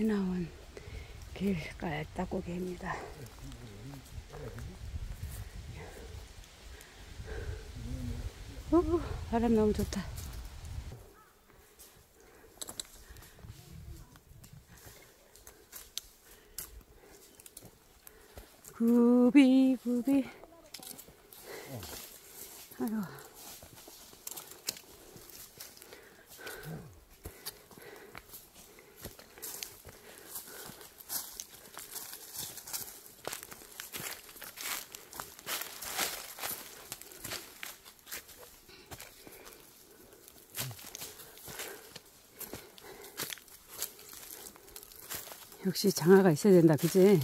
지나온 길가에 땅고개입니다. 오, 바람 너무 좋다. 구비 구비 아유 역시 장화가 있어야 된다 그지?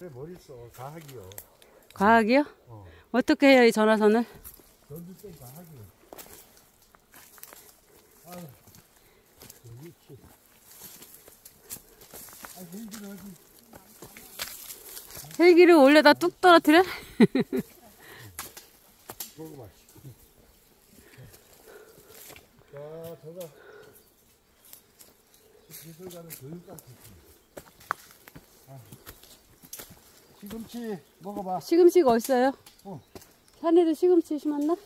왜 머리 써? 가학이요. 과학이요? 어. 어떻게 해요 이 전화선을? 전주 때 가학이요. 아유, 여기 치. 아, 헬기를 하지. 헬기를 올려다 뚝 떨어뜨려? 먹어봐. 자, 저가 기술 가는 교육감 아. 시금치 먹어봐. 시금치가 어딨어요? 어. 산에도 시금치 심었나?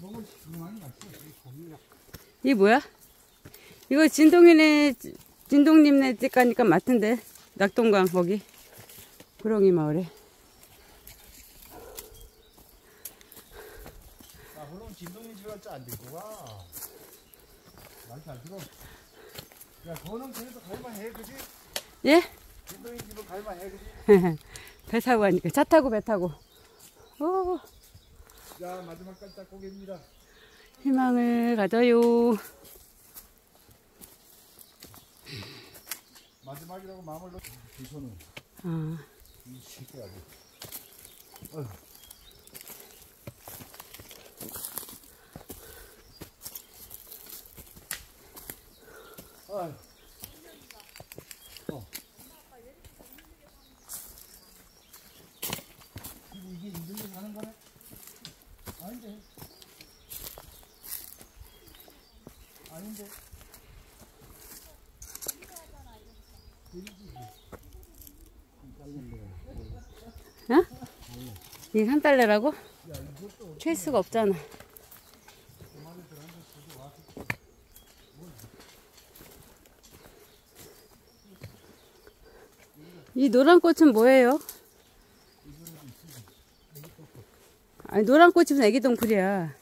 먹을 시금많이 맛있어. 이 뭐야? 이거 진동이네, 진동님네 집 가니까 맞던데. 낙동강 거기. 구렁이 마을에. 아, 그럼 진동이 갈줄 안 들고 가. 말잘 들어. 야, 그거는 그래도 갈만 해, 그지? 예? 진동이 집은 갈만 해, 그지? 배 타고 가니까. 차 타고 배 타고. 오, 자, 마지막 깔짝 고개입니다. 희망을 가져요. 마지막이라고 마음을 놓. 이 손은 아, 이 새끼 아주. 어휴. 어휴. 어. 이거 이게 힘들게 가는 거네? 아닌데. 아닌데. 어? 이게 한 달러라고? 케이스가 없잖아. 이 노란 꽃은 뭐예요? 아니 노란 꽃이 무슨 애기 동풀이야.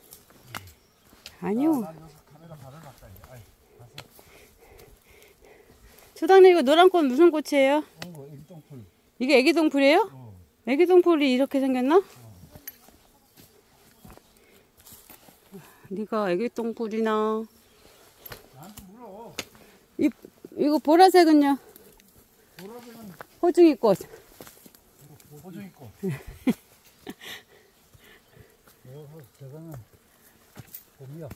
아니요. 난 여기서 카메라 바르놨다. 아이, 초당님 이거 노란 꽃 무슨 꽃이에요? 어, 뭐, 애기 똥풀. 이게 애기 동풀이에요? 어. 애기 동풀이 이렇게 생겼나? 네가 애기 동풀이나 나한테 물어. 이 이거 보라색은요? 보라색은 호중이 꽃. 보조 있고. 어, 저거는 봄이야.